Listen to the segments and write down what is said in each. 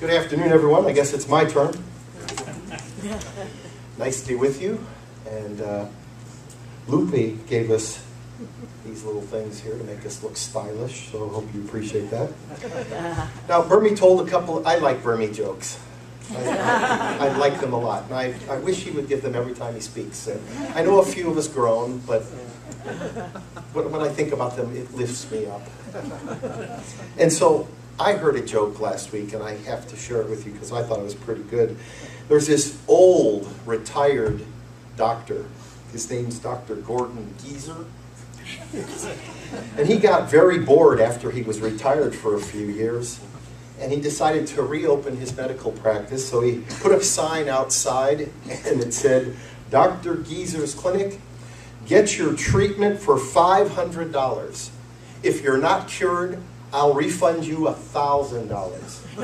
Good afternoon, everyone. I guess it's my turn. nice to be with you. And uh, Lupe gave us these little things here to make us look stylish, so I hope you appreciate that. Now, Bernie told a couple, I like Bernie jokes. I, I, like them a lot, and I, I wish he would give them every time he speaks. And I know a few of us groan, but when I think about them, it lifts me up. And so I heard a joke last week, and I have to share it with you because I thought it was pretty good. There's this old, retired doctor. His name's Dr. Gordon Geezer. and he got very bored after he was retired for a few years. And he decided to reopen his medical practice. So he put a sign outside, and it said, Dr. Geezer's Clinic, get your treatment for $500. If you're not cured, I'll refund you $1,000.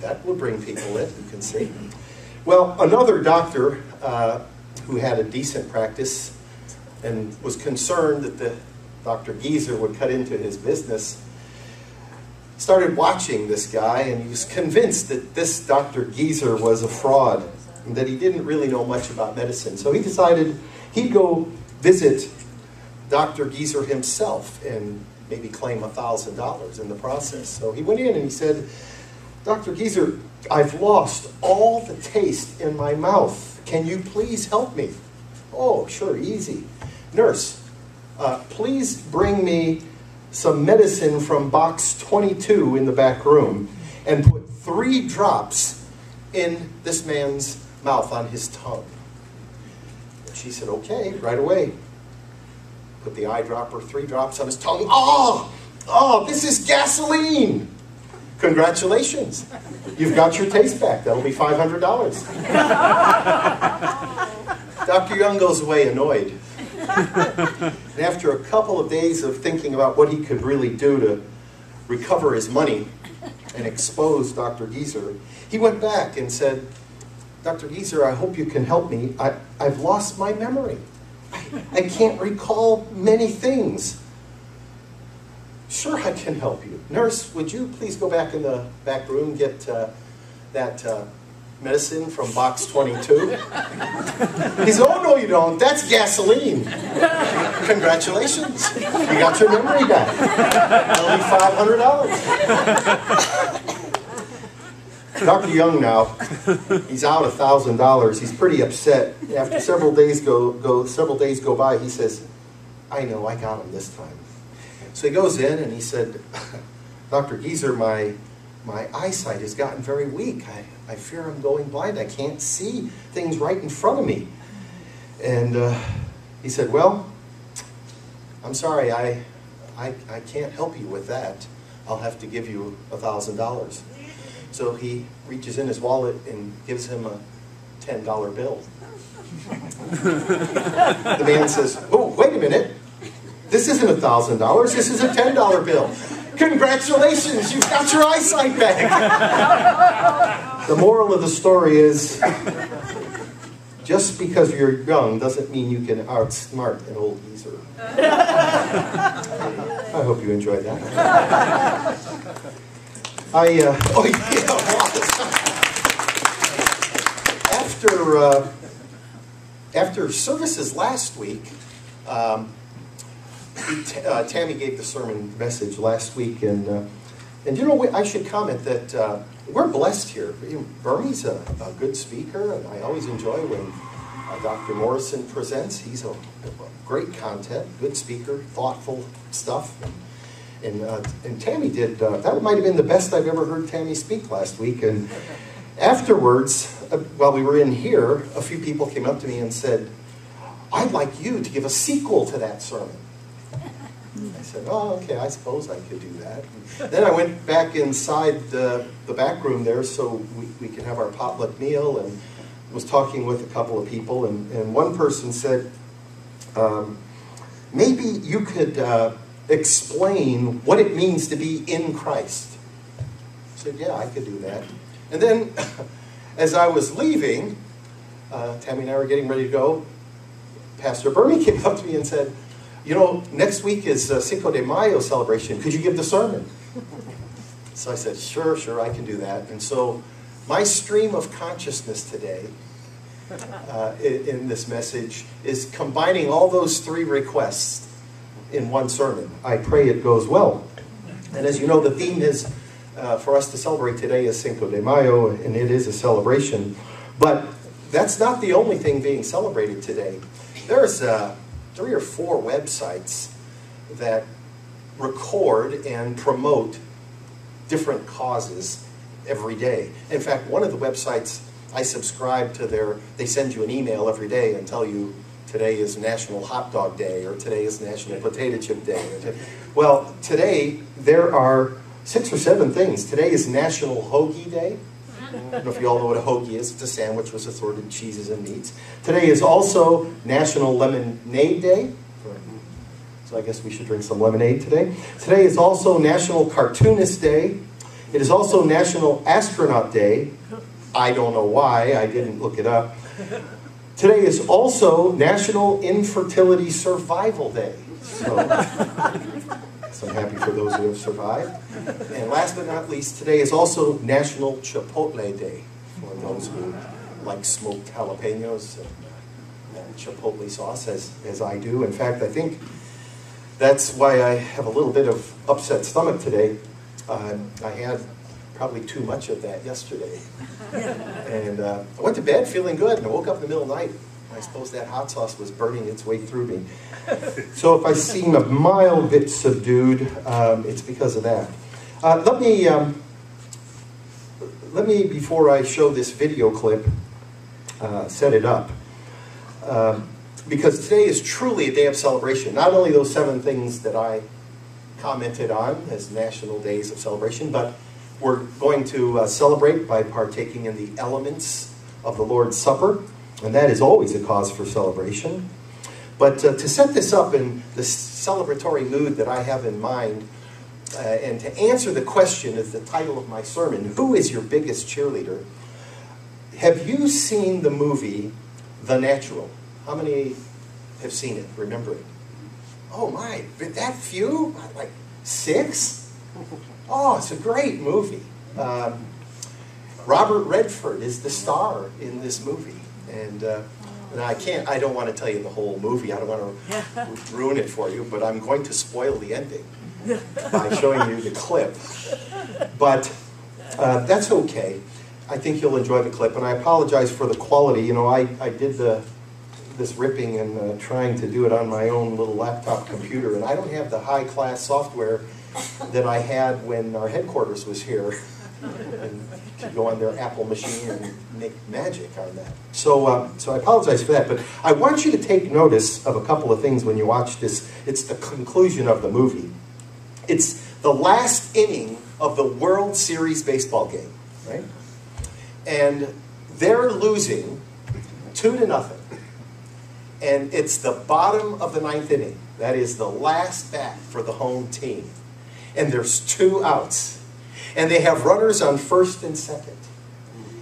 that will bring people in, you can see. Well, another doctor uh, who had a decent practice and was concerned that the Dr. Geezer would cut into his business, started watching this guy and he was convinced that this Dr. Geezer was a fraud and that he didn't really know much about medicine. So he decided he'd go visit Dr. Geezer himself and maybe claim $1,000 in the process. So he went in and he said, Dr. Geezer, I've lost all the taste in my mouth. Can you please help me? Oh, sure, easy. Nurse, uh, please bring me some medicine from box 22 in the back room and put three drops in this man's mouth on his tongue. She said, okay, right away put the eyedropper, three drops on his tongue. Oh, oh, this is gasoline. Congratulations. You've got your taste back. That'll be $500. Dr. Young goes away annoyed. and after a couple of days of thinking about what he could really do to recover his money and expose Dr. Geezer, he went back and said, Dr. Geezer, I hope you can help me. I, I've lost my memory. I can't recall many things. Sure, I can help you. Nurse, would you please go back in the back room, get uh, that uh, medicine from box 22? He said, oh, no, you don't. That's gasoline. Congratulations. You got your memory back. Only $500. Dr. Young now, he's out a thousand dollars. He's pretty upset. After several days go, go several days go by, he says, I know, I got him this time. So he goes in and he said, Dr. Geezer, my my eyesight has gotten very weak. I, I fear I'm going blind. I can't see things right in front of me. And uh, he said, well, I'm sorry, I, I, I can't help you with that. I'll have to give you a $1,000. So he reaches in his wallet and gives him a $10 bill. the man says, oh, wait a minute. This isn't a $1,000. This is a $10 bill. Congratulations, you've got your eyesight back. the moral of the story is, just because you're young doesn't mean you can outsmart an old geezer. I hope you enjoyed that. I, uh, oh yeah, after, uh, after services last week, um, uh, Tammy gave the sermon message last week, and uh, and you know I should comment that uh, we're blessed here. Bernie's a, a, good speaker, and I always enjoy when uh, Dr. Morrison presents. He's a, a, great content, good speaker, thoughtful stuff. And, and, uh, and Tammy did, uh, that might have been the best I've ever heard Tammy speak last week. And afterwards, uh, while we were in here, a few people came up to me and said, I'd like you to give a sequel to that sermon. I said, oh, okay, I suppose I could do that. And then I went back inside the, the back room there so we, we could have our potluck meal and was talking with a couple of people. And, and one person said, um, maybe you could uh, explain what it means to be in Christ. I said, yeah, I could do that. And then as I was leaving, uh, Tammy and I were getting ready to go, Pastor Bernie came up to me and said, you know, next week is uh, Cinco de Mayo celebration. Could you give the sermon? So I said, sure, sure, I can do that. And so my stream of consciousness today uh, in, in this message is combining all those three requests in one sermon. I pray it goes well. And as you know, the theme is uh, for us to celebrate today is Cinco de Mayo, and it is a celebration. But that's not the only thing being celebrated today. There's uh, three or four websites that record and promote different causes every day. In fact, one of the websites I subscribe to their, they send you an email every day and tell you today is National Hot Dog Day or today is National Potato Chip Day. Well, today there are six or seven things. Today is National Hoagie Day. I don't know if you all know what a hoagie is. It's a sandwich with assorted cheeses and meats. Today is also National Lemonade Day. So I guess we should drink some lemonade today. Today is also National Cartoonist Day. It is also National Astronaut Day. I don't know why, I didn't look it up. Today is also National Infertility Survival Day. So, so I'm happy for those who have survived. And last but not least, today is also National Chipotle Day for those who like smoked jalapenos and chipotle sauce, as, as I do. In fact, I think that's why I have a little bit of upset stomach today. Uh, I had probably too much of that yesterday. and uh, I went to bed feeling good, and I woke up in the middle of the night. I suppose that hot sauce was burning its way through me. So if I seem a mild bit subdued, um, it's because of that. Uh, let me, um, let me, before I show this video clip, uh, set it up. Um, because today is truly a day of celebration. Not only those seven things that I commented on as national days of celebration, but we're going to uh, celebrate by partaking in the elements of the Lord's Supper, and that is always a cause for celebration. But uh, to set this up in the celebratory mood that I have in mind, uh, and to answer the question as the title of my sermon, who is your biggest cheerleader? Have you seen the movie The Natural? How many have seen it, remember it? Oh my, that few? Like six? Oh, it's a great movie. Um, Robert Redford is the star in this movie. And, uh, and I can't, I don't want to tell you the whole movie. I don't want to ruin it for you, but I'm going to spoil the ending by showing you the clip. But uh, that's okay. I think you'll enjoy the clip, and I apologize for the quality. You know, I, I did the this ripping and uh, trying to do it on my own little laptop computer, and I don't have the high-class software that I had when our headquarters was here. and to go on their Apple machine and make magic on that. So, uh, so I apologize for that, but I want you to take notice of a couple of things when you watch this. It's the conclusion of the movie. It's the last inning of the World Series baseball game, right? And they're losing two to nothing. And it's the bottom of the ninth inning. That is the last bat for the home team. And there's two outs. And they have runners on first and second.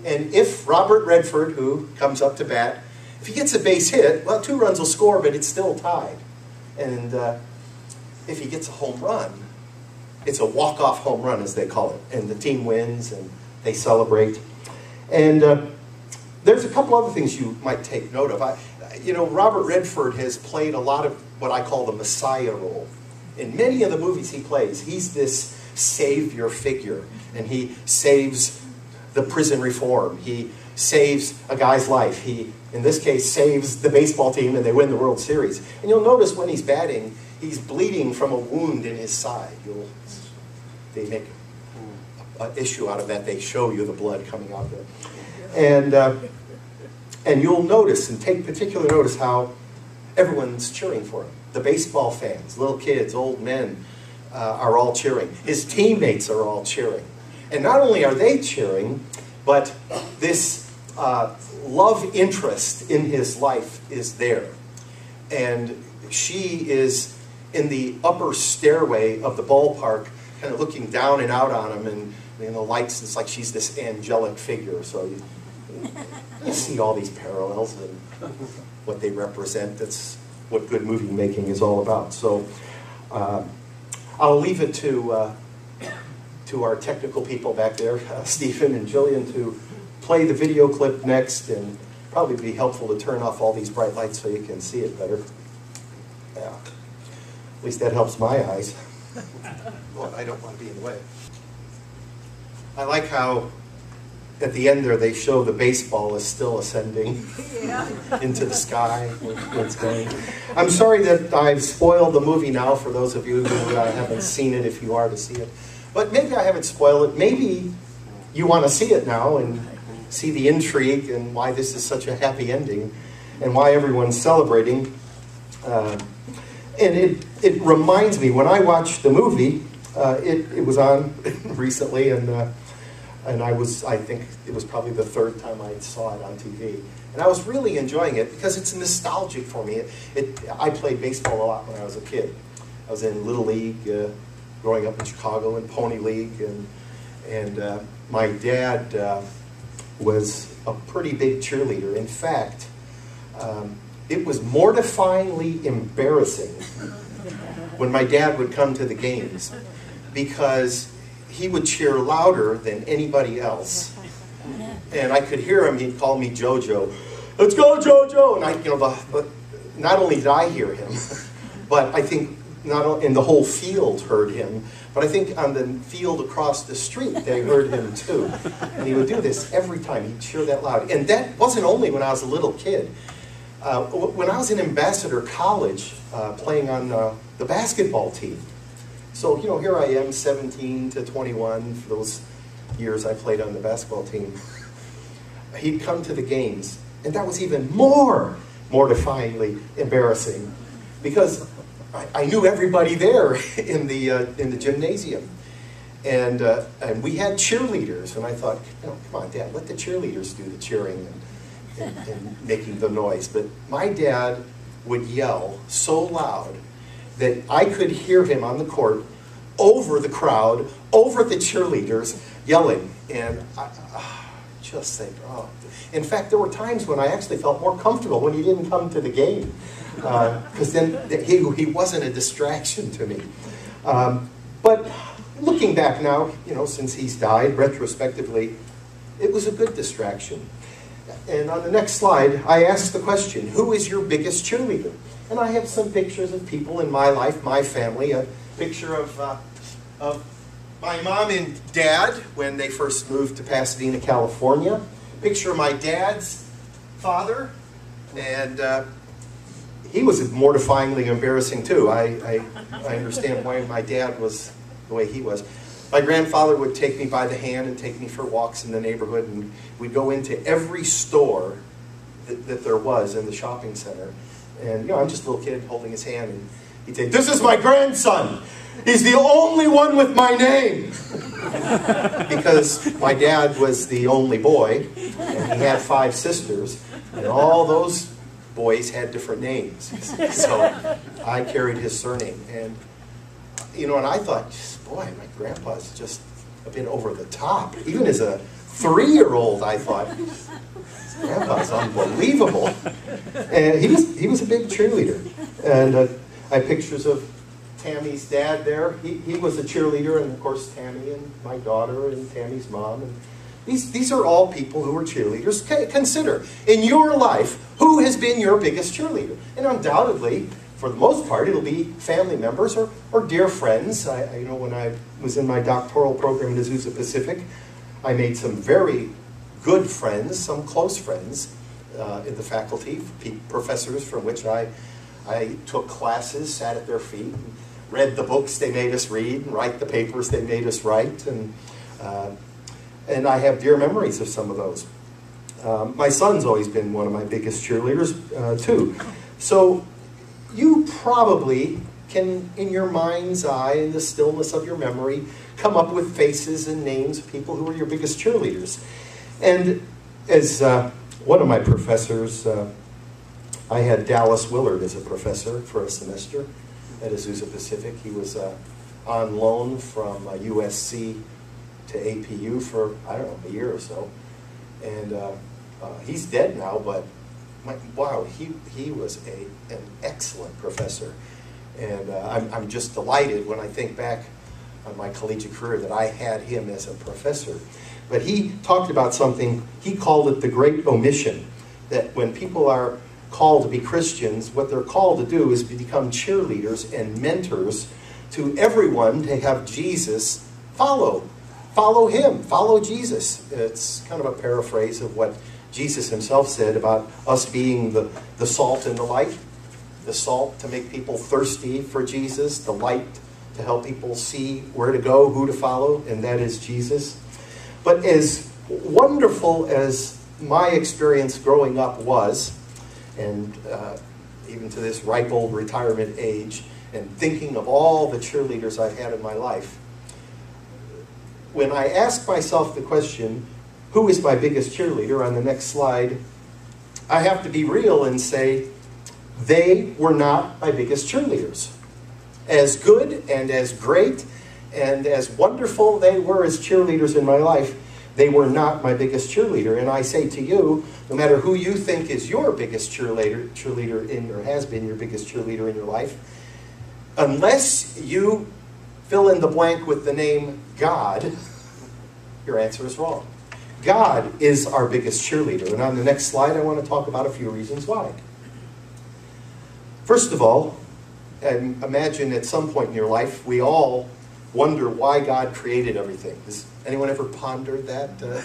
And if Robert Redford, who comes up to bat, if he gets a base hit, well, two runs will score, but it's still tied. And uh, if he gets a home run, it's a walk-off home run, as they call it. And the team wins, and they celebrate. And uh, there's a couple other things you might take note of. I, you know, Robert Redford has played a lot of what I call the Messiah role. In many of the movies he plays, he's this savior figure, and he saves the prison reform. He saves a guy's life. He, in this case, saves the baseball team, and they win the World Series. And you'll notice when he's batting, he's bleeding from a wound in his side. You'll, they make an issue out of that. They show you the blood coming out there. And uh, and you'll notice and take particular notice how everyone's cheering for him. The baseball fans, little kids, old men, uh, are all cheering. His teammates are all cheering. And not only are they cheering, but this uh, love interest in his life is there. And she is in the upper stairway of the ballpark, kind of looking down and out on him, and in the lights, it's like she's this angelic figure. So you, you see all these parallels and what they represent. That's what good movie making is all about. So uh, I'll leave it to uh, to our technical people back there, Stephen and Jillian, to play the video clip next and probably be helpful to turn off all these bright lights so you can see it better. Yeah. At least that helps my eyes. well, I don't want to be in the way. I like how at the end there they show the baseball is still ascending yeah. into the sky it's going. I'm sorry that I've spoiled the movie now for those of you who uh, haven't seen it if you are to see it. But maybe I haven't spoiled it. Maybe you want to see it now and see the intrigue and why this is such a happy ending and why everyone's celebrating. Uh, and it, it reminds me, when I watched the movie, uh, it, it was on recently and uh, and I was, I think it was probably the third time I saw it on TV. And I was really enjoying it because it's nostalgic for me. It, it I played baseball a lot when I was a kid. I was in Little League uh, growing up in Chicago and Pony League. And, and uh, my dad uh, was a pretty big cheerleader. In fact, um, it was mortifyingly embarrassing when my dad would come to the games because he would cheer louder than anybody else. And I could hear him, he'd call me JoJo. Let's go, JoJo! And I, you know, but not only did I hear him, but I think not only, in the whole field heard him, but I think on the field across the street they heard him too. And he would do this every time. He'd cheer that loud. And that wasn't only when I was a little kid. Uh, when I was in Ambassador College uh, playing on uh, the basketball team, so, you know, here I am, 17 to 21, for those years I played on the basketball team. He'd come to the games, and that was even more mortifyingly embarrassing because I, I knew everybody there in the, uh, in the gymnasium. And, uh, and we had cheerleaders, and I thought, you know, come on, Dad, let the cheerleaders do the cheering and, and, and making the noise. But my dad would yell so loud that I could hear him on the court over the crowd, over the cheerleaders, yelling. And I, uh, just think, oh. In fact, there were times when I actually felt more comfortable when he didn't come to the game. Because uh, then he, he wasn't a distraction to me. Um, but looking back now, you know, since he's died, retrospectively, it was a good distraction. And on the next slide, I asked the question, who is your biggest cheerleader? And I have some pictures of people in my life, my family, a picture of, uh, of my mom and dad when they first moved to Pasadena, California. Picture of my dad's father, and uh, he was mortifyingly embarrassing too. I, I, I understand why my dad was the way he was. My grandfather would take me by the hand and take me for walks in the neighborhood, and we'd go into every store that, that there was in the shopping center. And, you know, I'm just a little kid holding his hand, and he'd say, This is my grandson. He's the only one with my name. because my dad was the only boy, and he had five sisters, and all those boys had different names. So I carried his surname. And, you know, and I thought, boy, my grandpa's just a bit over the top. Even as a three year old, I thought, grandpa's unbelievable. And he was, he was a big cheerleader. And uh, I have pictures of Tammy's dad there. He, he was a cheerleader, and of course, Tammy and my daughter and Tammy's mom. And these, these are all people who are cheerleaders. Consider, in your life, who has been your biggest cheerleader? And undoubtedly, for the most part, it'll be family members or, or dear friends. I, I, you know when I was in my doctoral program at Azusa Pacific, I made some very good friends, some close friends uh, in the faculty, professors from which I, I took classes, sat at their feet, read the books they made us read, and write the papers they made us write, and uh, and I have dear memories of some of those. Um, my son's always been one of my biggest cheerleaders uh, too. So you probably can, in your mind's eye, in the stillness of your memory, come up with faces and names of people who were your biggest cheerleaders. And as uh, one of my professors, uh, I had Dallas Willard as a professor for a semester at Azusa Pacific. He was uh, on loan from USC uh, to APU for, I don't know, a year or so. And uh, uh, he's dead now, but my, wow, he, he was a, an excellent professor. And I'm, I'm just delighted when I think back on my collegiate career that I had him as a professor. But he talked about something, he called it the great omission. That when people are called to be Christians, what they're called to do is become cheerleaders and mentors to everyone to have Jesus follow. Follow him, follow Jesus. It's kind of a paraphrase of what Jesus himself said about us being the, the salt and the light. The salt to make people thirsty for Jesus, the light to help people see where to go, who to follow, and that is Jesus. But as wonderful as my experience growing up was, and uh, even to this ripe old retirement age, and thinking of all the cheerleaders I've had in my life, when I ask myself the question, who is my biggest cheerleader on the next slide, I have to be real and say, they were not my biggest cheerleaders. As good and as great and as wonderful they were as cheerleaders in my life, they were not my biggest cheerleader. And I say to you, no matter who you think is your biggest cheerleader, cheerleader in or has been your biggest cheerleader in your life, unless you fill in the blank with the name God, your answer is wrong. God is our biggest cheerleader. And on the next slide, I want to talk about a few reasons why. First of all, and imagine at some point in your life, we all wonder why God created everything. Has anyone ever pondered that? Uh,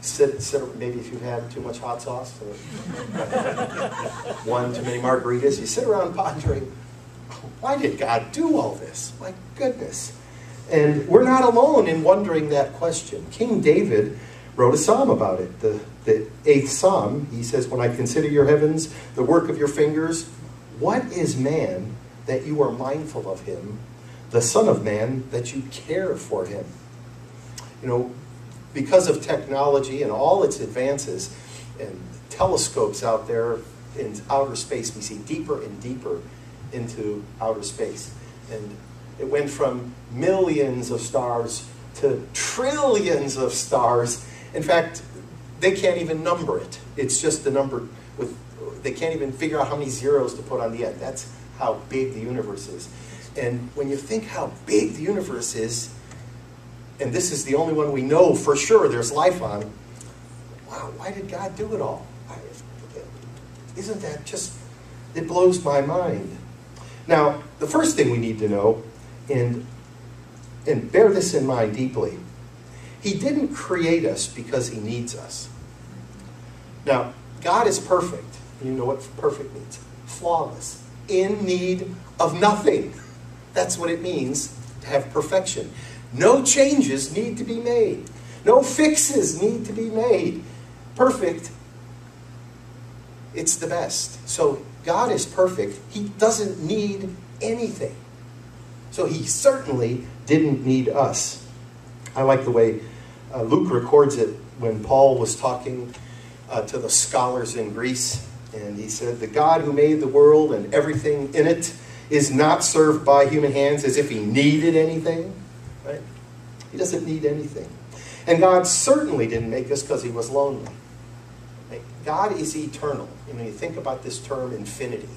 sit, sit, maybe if you've had too much hot sauce or one too many margaritas, you sit around pondering, why did God do all this? My goodness. And we're not alone in wondering that question. King David wrote a psalm about it, the, the eighth psalm. He says, When I consider your heavens, the work of your fingers, what is man that you are mindful of him, the Son of Man that you care for him? You know, because of technology and all its advances and telescopes out there in outer space, we see deeper and deeper into outer space. And it went from millions of stars to trillions of stars. In fact, they can't even number it. It's just the number with, they can't even figure out how many zeros to put on the end. That's how big the universe is. And when you think how big the universe is, and this is the only one we know for sure there's life on, wow, why did God do it all? Isn't that just, it blows my mind. Now, the first thing we need to know, and, and bear this in mind deeply, he didn't create us because he needs us. Now, God is perfect. You know what perfect means? Flawless. In need of nothing. That's what it means to have perfection. No changes need to be made. No fixes need to be made. Perfect. It's the best. So God is perfect. He doesn't need anything. So he certainly didn't need us. I like the way uh, Luke records it when Paul was talking uh, to the scholars in Greece. And he said, The God who made the world and everything in it is not served by human hands as if he needed anything. Right? He doesn't need anything. And God certainly didn't make us because he was lonely. God is eternal. You know, you think about this term infinity,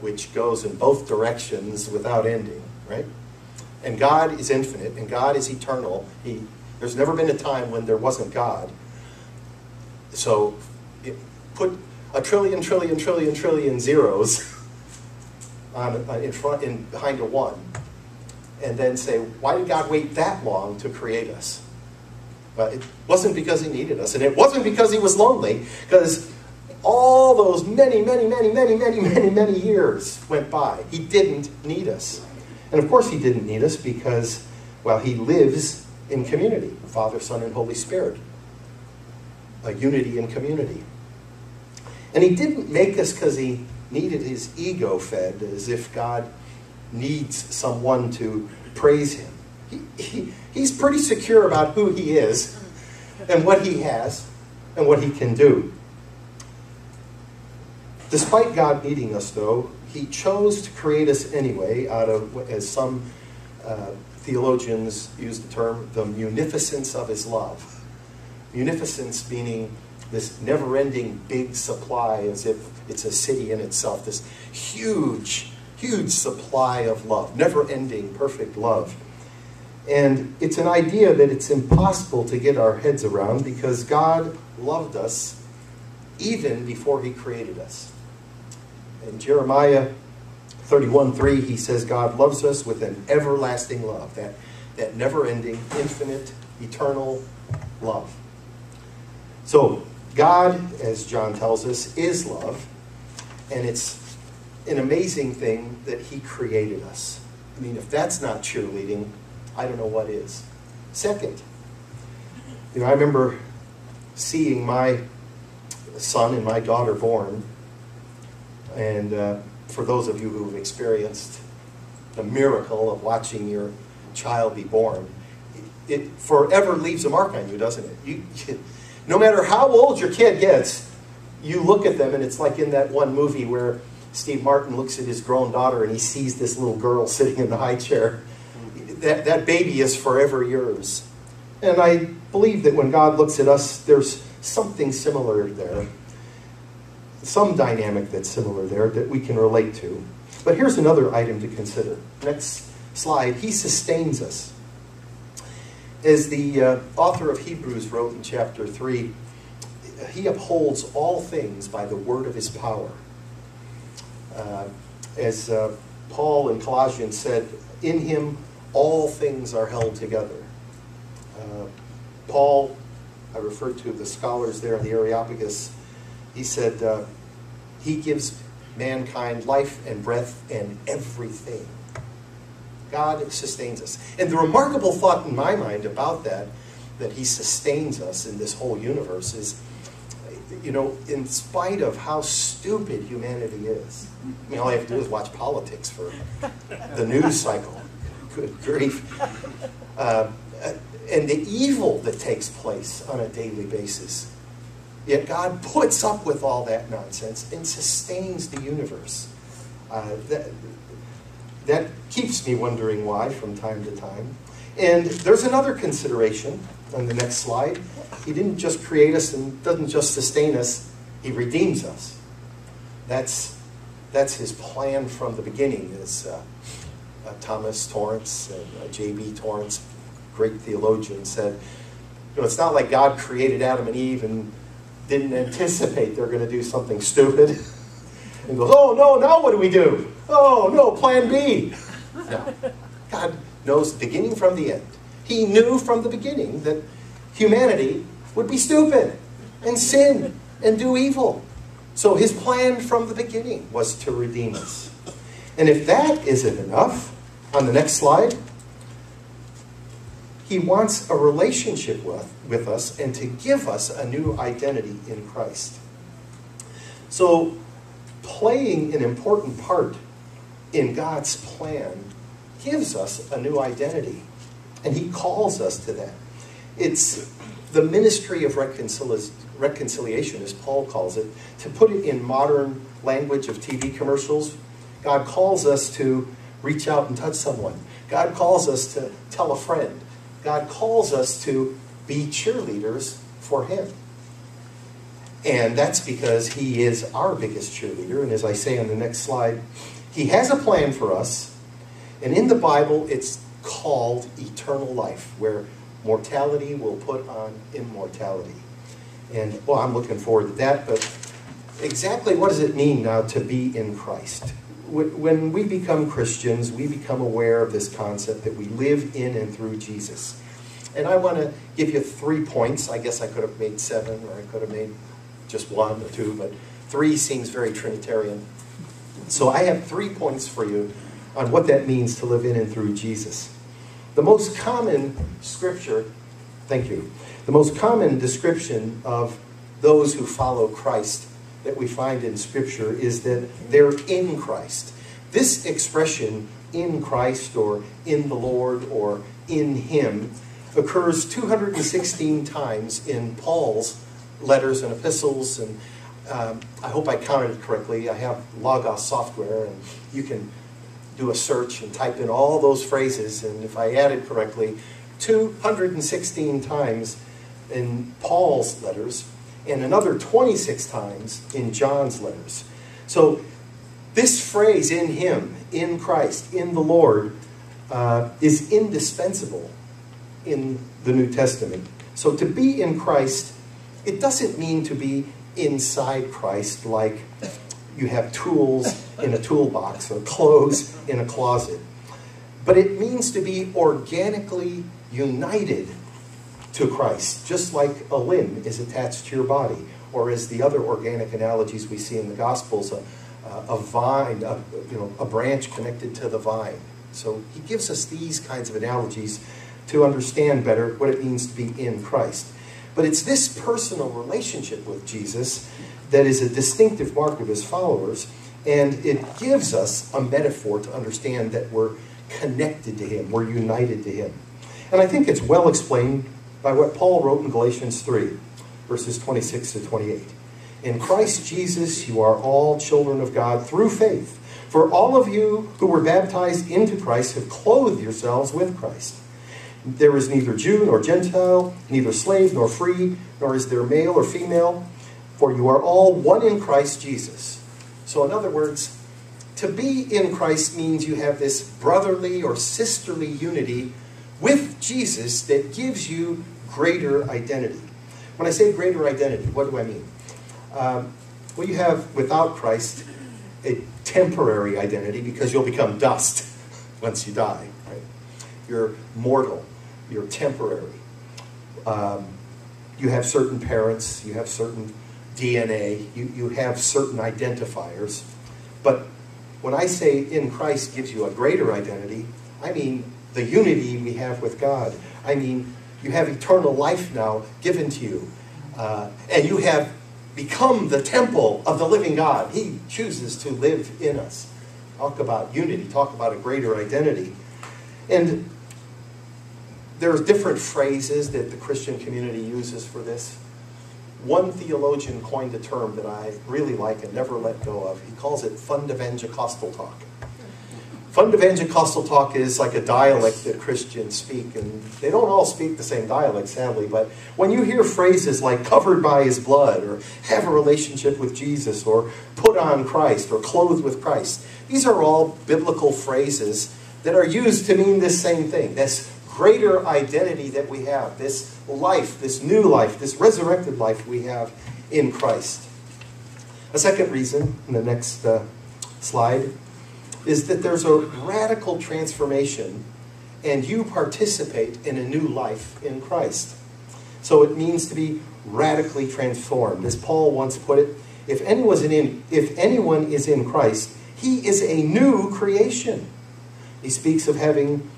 which goes in both directions without ending, right? And God is infinite, and God is eternal. He, there's never been a time when there wasn't God. So it, put a trillion, trillion, trillion, trillion zeros on, uh, in front, in, behind a one, and then say, why did God wait that long to create us? But it wasn't because he needed us, and it wasn't because he was lonely, because all those many, many, many, many, many, many, many years went by. He didn't need us. And of course he didn't need us because, well, he lives in community, Father, Son, and Holy Spirit. A unity in community. And he didn't make us because he needed his ego fed, as if God needs someone to praise him. He, he, he's pretty secure about who he is and what he has and what he can do. Despite God needing us, though, he chose to create us anyway out of, as some uh, theologians use the term, the munificence of his love. Munificence meaning this never-ending big supply as if it's a city in itself, this huge, huge supply of love, never-ending, perfect love. And it's an idea that it's impossible to get our heads around because God loved us even before he created us. In Jeremiah 31 3, he says, God loves us with an everlasting love, that, that never ending, infinite, eternal love. So, God, as John tells us, is love, and it's an amazing thing that he created us. I mean, if that's not cheerleading, I don't know what is. Second, you know, I remember seeing my son and my daughter born, and uh, for those of you who have experienced the miracle of watching your child be born, it, it forever leaves a mark on you, doesn't it? You, no matter how old your kid gets, you look at them, and it's like in that one movie where Steve Martin looks at his grown daughter and he sees this little girl sitting in the high chair. That, that baby is forever yours. And I believe that when God looks at us, there's something similar there. Some dynamic that's similar there that we can relate to. But here's another item to consider. Next slide. He sustains us. As the uh, author of Hebrews wrote in chapter 3, he upholds all things by the word of his power. Uh, as uh, Paul in Colossians said, in him all things are held together. Uh, Paul, I referred to the scholars there in the Areopagus, he said, uh, he gives mankind life and breath and everything. God sustains us. And the remarkable thought in my mind about that, that he sustains us in this whole universe, is you know, in spite of how stupid humanity is. I mean, all you have to do is watch politics for the news cycle. Good grief. Uh, and the evil that takes place on a daily basis. Yet God puts up with all that nonsense and sustains the universe. Uh, that, that keeps me wondering why from time to time. And there's another consideration on the next slide. He didn't just create us and doesn't just sustain us, He redeems us. That's, that's His plan from the beginning, as uh, uh, Thomas Torrance and uh, J.B. Torrance, great theologian, said. You know, it's not like God created Adam and Eve and didn't anticipate they're going to do something stupid and goes, oh no, now what do we do? Oh no, plan B. No. God knows the beginning from the end. He knew from the beginning that humanity would be stupid and sin and do evil. So his plan from the beginning was to redeem us. And if that isn't enough, on the next slide, he wants a relationship with, with us and to give us a new identity in Christ. So, playing an important part in God's plan gives us a new identity. And he calls us to that. It's the ministry of reconciliation, as Paul calls it. To put it in modern language of TV commercials, God calls us to reach out and touch someone. God calls us to tell a friend. God calls us to be cheerleaders for Him. And that's because He is our biggest cheerleader. And as I say on the next slide, He has a plan for us. And in the Bible, it's called eternal life, where mortality will put on immortality. And, well, I'm looking forward to that, but exactly what does it mean now to be in Christ? When we become Christians, we become aware of this concept that we live in and through Jesus. And I want to give you three points. I guess I could have made seven, or I could have made just one or two, but three seems very Trinitarian. So I have three points for you on what that means to live in and through Jesus. The most common scripture, thank you, the most common description of those who follow Christ that we find in Scripture is that they're in Christ. This expression, in Christ or in the Lord or in Him, occurs 216 times in Paul's letters and epistles. And um, I hope I counted it correctly. I have Logos software, and you can do a search and type in all those phrases, and if I added correctly, 216 times in Paul's letters, and another 26 times in John's letters. So this phrase, in him, in Christ, in the Lord, uh, is indispensable in the New Testament. So to be in Christ, it doesn't mean to be inside Christ like you have tools in a toolbox or clothes in a closet. But it means to be organically united to Christ, just like a limb is attached to your body, or as the other organic analogies we see in the Gospels, a, a vine, a, you know, a branch connected to the vine. So he gives us these kinds of analogies to understand better what it means to be in Christ. But it's this personal relationship with Jesus that is a distinctive mark of his followers, and it gives us a metaphor to understand that we're connected to him, we're united to him. And I think it's well explained by what Paul wrote in Galatians 3, verses 26 to 28. In Christ Jesus, you are all children of God through faith. For all of you who were baptized into Christ have clothed yourselves with Christ. There is neither Jew nor Gentile, neither slave nor free, nor is there male or female, for you are all one in Christ Jesus. So, in other words, to be in Christ means you have this brotherly or sisterly unity with Jesus that gives you greater identity. When I say greater identity, what do I mean? Um, well, you have, without Christ, a temporary identity because you'll become dust once you die. Right? You're mortal you're temporary. Um, you have certain parents, you have certain DNA, you, you have certain identifiers. But when I say in Christ gives you a greater identity, I mean the unity we have with God. I mean you have eternal life now given to you. Uh, and you have become the temple of the living God. He chooses to live in us. Talk about unity, talk about a greater identity. And there's different phrases that the Christian community uses for this. One theologian coined a term that I really like and never let go of. He calls it fundevangelical talk. Fundevangelical talk is like a dialect that Christians speak, and they don't all speak the same dialect, sadly, but when you hear phrases like covered by his blood, or have a relationship with Jesus, or put on Christ, or clothed with Christ, these are all biblical phrases that are used to mean this same thing, this greater identity that we have, this life, this new life, this resurrected life we have in Christ. A second reason, in the next uh, slide, is that there's a radical transformation and you participate in a new life in Christ. So it means to be radically transformed. As Paul once put it, if in, if anyone is in Christ, he is a new creation. He speaks of having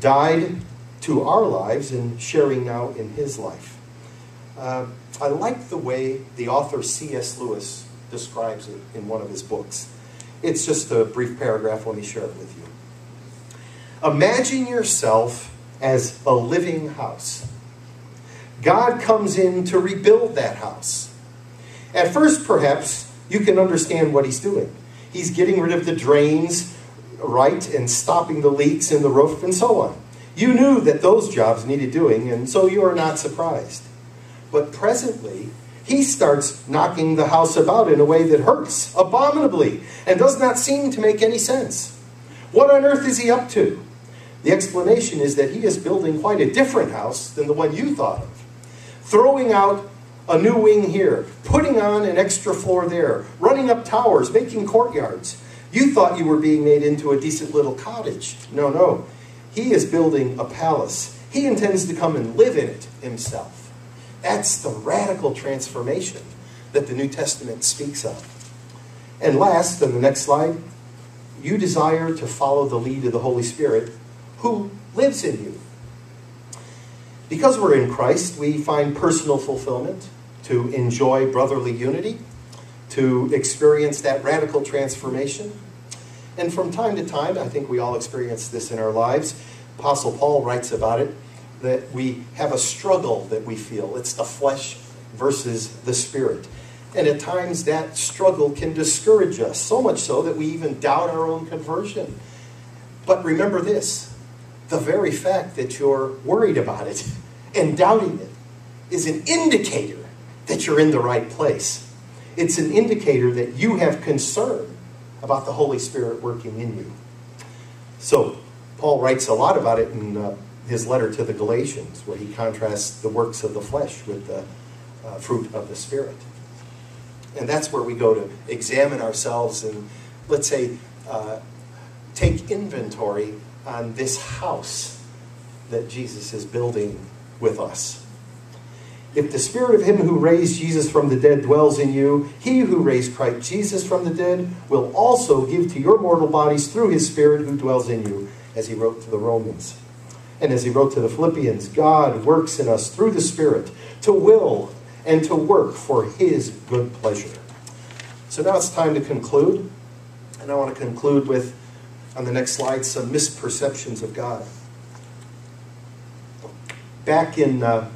died to our lives and sharing now in his life. Uh, I like the way the author C.S. Lewis describes it in one of his books. It's just a brief paragraph. Let me share it with you. Imagine yourself as a living house. God comes in to rebuild that house. At first, perhaps, you can understand what he's doing. He's getting rid of the drains, right, and stopping the leaks in the roof and so on. You knew that those jobs needed doing, and so you are not surprised. But presently, he starts knocking the house about in a way that hurts abominably and does not seem to make any sense. What on earth is he up to? The explanation is that he is building quite a different house than the one you thought of. Throwing out a new wing here, putting on an extra floor there, running up towers, making courtyards. You thought you were being made into a decent little cottage. No, no. He is building a palace. He intends to come and live in it himself. That's the radical transformation that the New Testament speaks of. And last, on the next slide, you desire to follow the lead of the Holy Spirit who lives in you. Because we're in Christ, we find personal fulfillment, to enjoy brotherly unity, to experience that radical transformation, and from time to time, I think we all experience this in our lives. Apostle Paul writes about it that we have a struggle that we feel. It's the flesh versus the spirit. And at times that struggle can discourage us, so much so that we even doubt our own conversion. But remember this the very fact that you're worried about it and doubting it is an indicator that you're in the right place. It's an indicator that you have concern about the Holy Spirit working in you. So, Paul writes a lot about it in uh, his letter to the Galatians, where he contrasts the works of the flesh with the uh, fruit of the Spirit. And that's where we go to examine ourselves and, let's say, uh, take inventory on this house that Jesus is building with us. If the spirit of him who raised Jesus from the dead dwells in you, he who raised Christ Jesus from the dead will also give to your mortal bodies through his spirit who dwells in you, as he wrote to the Romans. And as he wrote to the Philippians, God works in us through the Spirit to will and to work for his good pleasure. So now it's time to conclude. And I want to conclude with, on the next slide, some misperceptions of God. Back in uh,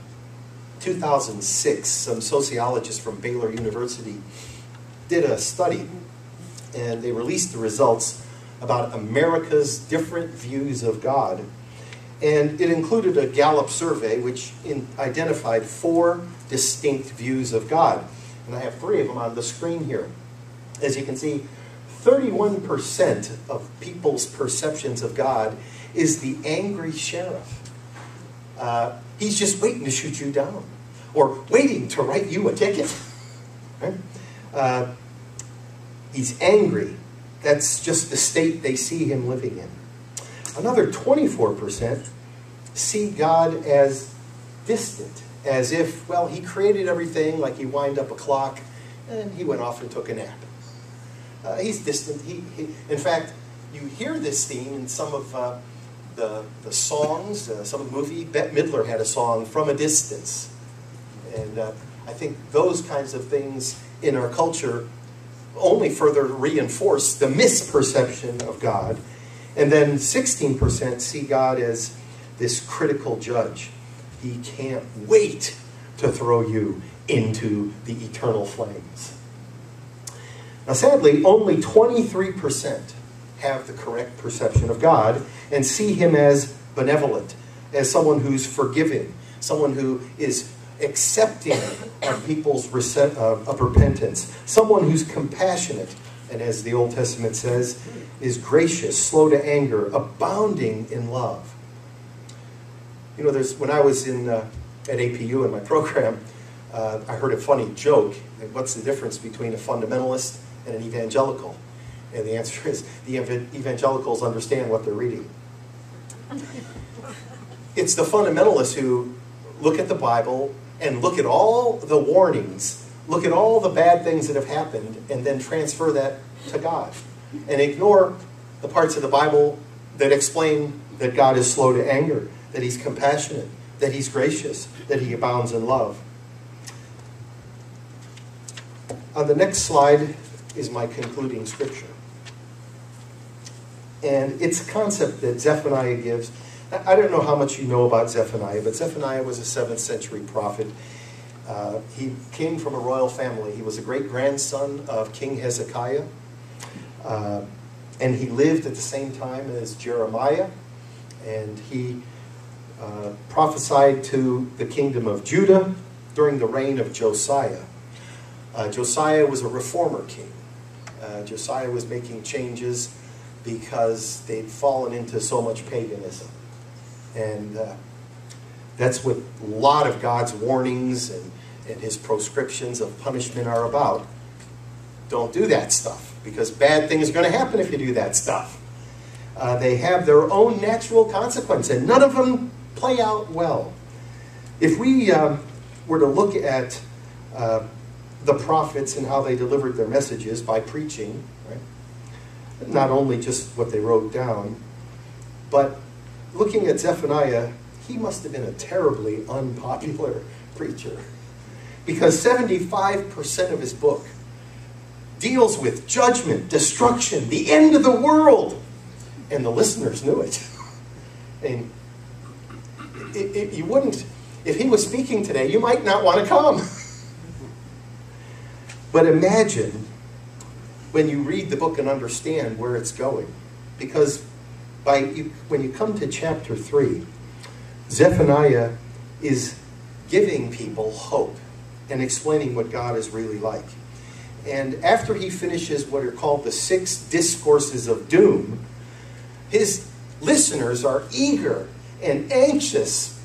2006, some sociologists from Baylor University did a study, and they released the results about America's different views of God. And it included a Gallup survey which in, identified four distinct views of God. And I have three of them on the screen here. As you can see, 31% of people's perceptions of God is the angry sheriff. Uh, he's just waiting to shoot you down or waiting to write you a ticket. Right? Uh, he's angry. That's just the state they see him living in. Another 24% see God as distant, as if, well, he created everything, like he wind up a clock, and he went off and took a nap. Uh, he's distant. He, he, in fact, you hear this theme in some of uh, the, the songs, uh, some of the movie. Bette Midler had a song, From a Distance. And uh, I think those kinds of things in our culture only further reinforce the misperception of God. And then 16% see God as this critical judge. He can't wait to throw you into the eternal flames. Now, sadly, only 23% have the correct perception of God and see Him as benevolent, as someone who's forgiving, someone who is accepting of people's uh, of repentance, someone who's compassionate, and as the Old Testament says, is gracious, slow to anger, abounding in love. You know, there's when I was in uh, at APU in my program, uh, I heard a funny joke. What's the difference between a fundamentalist and an evangelical? And the answer is the evangelicals understand what they're reading. It's the fundamentalists who look at the Bible and look at all the warnings, look at all the bad things that have happened, and then transfer that to God. And ignore the parts of the Bible that explain that God is slow to anger, that He's compassionate, that He's gracious, that He abounds in love. On the next slide is my concluding scripture. And it's a concept that Zephaniah gives. I don't know how much you know about Zephaniah, but Zephaniah was a 7th century prophet. Uh, he came from a royal family. He was a great grandson of King Hezekiah. Uh, and he lived at the same time as Jeremiah. And he uh, prophesied to the kingdom of Judah during the reign of Josiah. Uh, Josiah was a reformer king. Uh, Josiah was making changes because they'd fallen into so much paganism. And uh, that's what a lot of God's warnings and, and his proscriptions of punishment are about. Don't do that stuff because bad things are going to happen if you do that stuff. Uh, they have their own natural consequence and none of them play out well. If we um, were to look at uh, the prophets and how they delivered their messages by preaching, right? not only just what they wrote down, but looking at Zephaniah, he must have been a terribly unpopular preacher. Because 75% of his book deals with judgment, destruction, the end of the world. And the listeners knew it. and it, it, you wouldn't, if he was speaking today, you might not want to come. but imagine when you read the book and understand where it's going. Because by you, when you come to chapter 3, Zephaniah is giving people hope and explaining what God is really like. And after he finishes what are called the six discourses of doom, his listeners are eager and anxious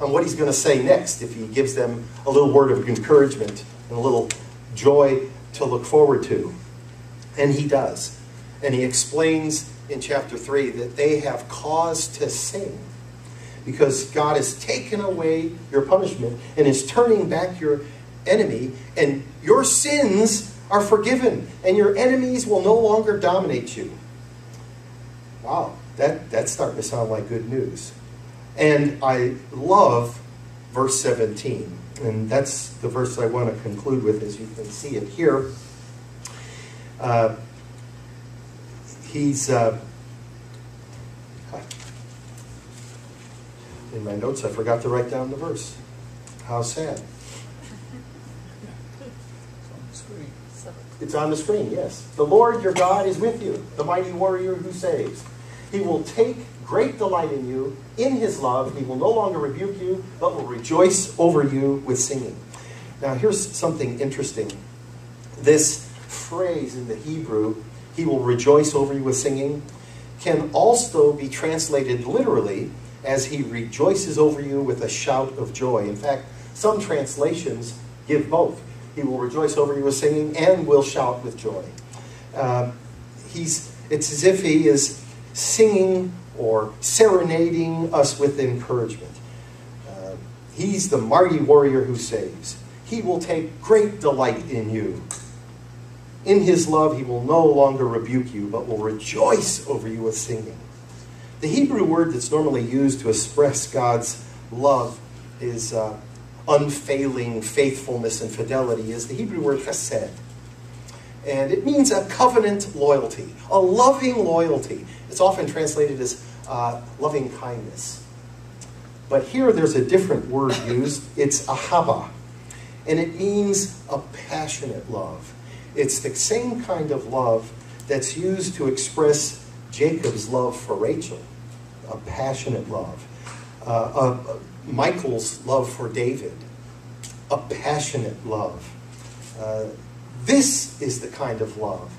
on what he's going to say next if he gives them a little word of encouragement and a little joy to look forward to. And he does. And he explains in chapter 3 that they have cause to sing because God has taken away your punishment and is turning back your enemy, and your sins are forgiven, and your enemies will no longer dominate you. Wow, that, that's starting to sound like good news. And I love verse 17. And that's the verse I want to conclude with, as you can see it here. Uh, he's. Uh, in my notes, I forgot to write down the verse. How sad. It's on the screen, yes. The Lord your God is with you, the mighty warrior who saves. He will take great delight in you, in his love. He will no longer rebuke you, but will rejoice over you with singing. Now, here's something interesting. This phrase in the Hebrew, he will rejoice over you with singing, can also be translated literally as he rejoices over you with a shout of joy. In fact, some translations give both. He will rejoice over you with singing and will shout with joy. Uh, he's, it's as if he is singing or serenading us with encouragement. Uh, he's the mighty warrior who saves. He will take great delight in you. In his love, he will no longer rebuke you, but will rejoice over you with singing. The Hebrew word that's normally used to express God's love is uh, unfailing faithfulness and fidelity is the Hebrew word chesed. And it means a covenant loyalty, a loving loyalty. It's often translated as uh, loving kindness. But here there's a different word used. It's ahava. And it means a passionate love. It's the same kind of love that's used to express Jacob's love for Rachel, a passionate love. Uh, Michal's love for David, a passionate love. Uh, this is the kind of love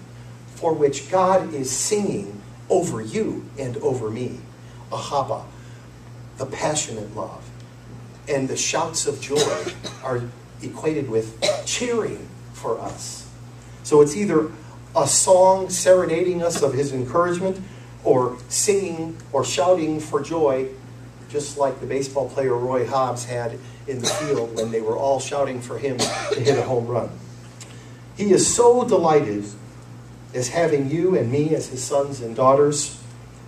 for which God is singing over you and over me. Ahava, the passionate love. And the shouts of joy are equated with cheering for us. So it's either a song serenading us of his encouragement or singing or shouting for joy just like the baseball player Roy Hobbs had in the field when they were all shouting for him to hit a home run. He is so delighted as having you and me as his sons and daughters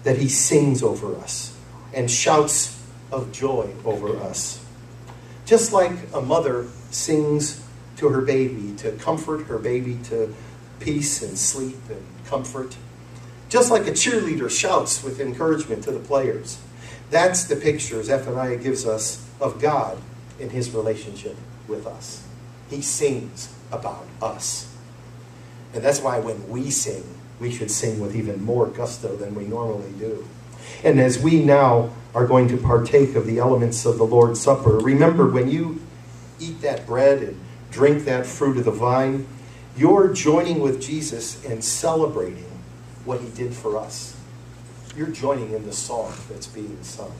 that he sings over us and shouts of joy over us. Just like a mother sings to her baby to comfort her baby to peace and sleep and comfort. Just like a cheerleader shouts with encouragement to the players. That's the picture Zephaniah gives us of God in his relationship with us. He sings about us. And that's why when we sing, we should sing with even more gusto than we normally do. And as we now are going to partake of the elements of the Lord's Supper, remember when you eat that bread and drink that fruit of the vine, you're joining with Jesus and celebrating what he did for us you're joining in the song that's being sung.